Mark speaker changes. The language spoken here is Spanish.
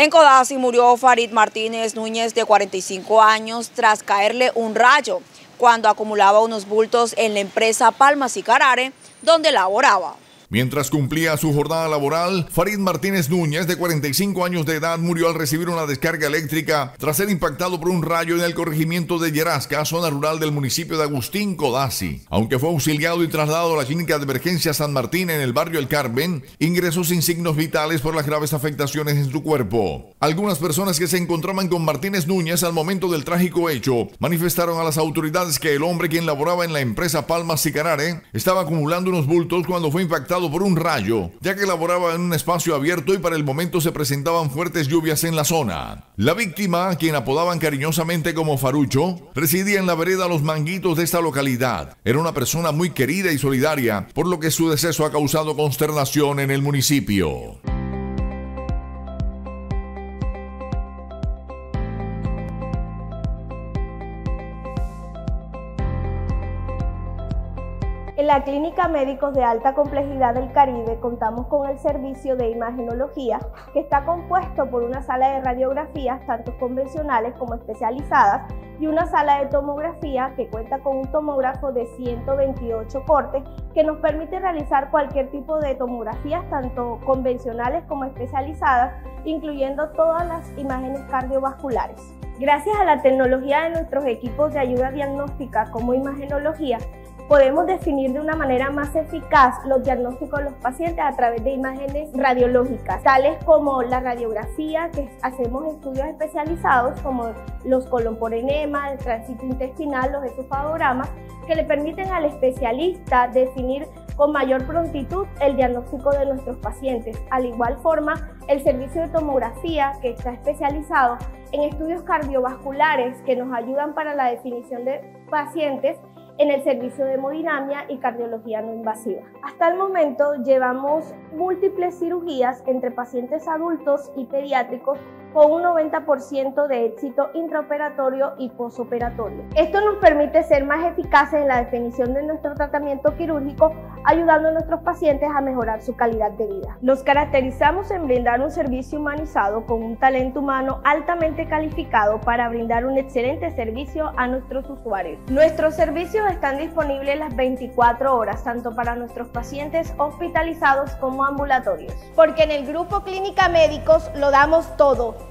Speaker 1: En Codazzi murió Farid Martínez Núñez de 45 años tras caerle un rayo cuando acumulaba unos bultos en la empresa Palmas y Carare donde laboraba.
Speaker 2: Mientras cumplía su jornada laboral, Farid Martínez Núñez, de 45 años de edad, murió al recibir una descarga eléctrica tras ser impactado por un rayo en el corregimiento de Yerasca, zona rural del municipio de Agustín Codazzi. Aunque fue auxiliado y trasladado a la clínica de emergencia San Martín en el barrio El Carmen, ingresó sin signos vitales por las graves afectaciones en su cuerpo. Algunas personas que se encontraban con Martínez Núñez al momento del trágico hecho manifestaron a las autoridades que el hombre quien laboraba en la empresa Palmas Sicarare estaba acumulando unos bultos cuando fue impactado por un rayo, ya que laboraba en un espacio abierto y para el momento se presentaban fuertes lluvias en la zona. La víctima, quien apodaban cariñosamente como Farucho, residía en la vereda Los Manguitos de esta localidad. Era una persona muy querida y solidaria, por lo que su deceso ha causado consternación en el municipio.
Speaker 3: En la Clínica Médicos de Alta Complejidad del Caribe contamos con el servicio de imagenología que está compuesto por una sala de radiografías tanto convencionales como especializadas y una sala de tomografía que cuenta con un tomógrafo de 128 cortes que nos permite realizar cualquier tipo de tomografías tanto convencionales como especializadas, incluyendo todas las imágenes cardiovasculares. Gracias a la tecnología de nuestros equipos de ayuda diagnóstica como imagenología, podemos definir de una manera más eficaz los diagnósticos de los pacientes a través de imágenes radiológicas, tales como la radiografía, que hacemos estudios especializados como los colon por enema, el tránsito intestinal, los esofagogramas, que le permiten al especialista definir con mayor prontitud el diagnóstico de nuestros pacientes. Al igual forma, el servicio de tomografía, que está especializado en estudios cardiovasculares que nos ayudan para la definición de pacientes en el servicio de hemodinamia y cardiología no invasiva. Hasta el momento llevamos múltiples cirugías entre pacientes adultos y pediátricos con un 90% de éxito intraoperatorio y posoperatorio. Esto nos permite ser más eficaces en la definición de nuestro tratamiento quirúrgico, ayudando a nuestros pacientes a mejorar su calidad de vida. Nos caracterizamos en brindar un servicio humanizado con un talento humano altamente calificado para brindar un excelente servicio a nuestros usuarios. Nuestros servicios están disponibles las 24 horas, tanto para nuestros pacientes hospitalizados como ambulatorios. Porque en el grupo Clínica Médicos lo damos todo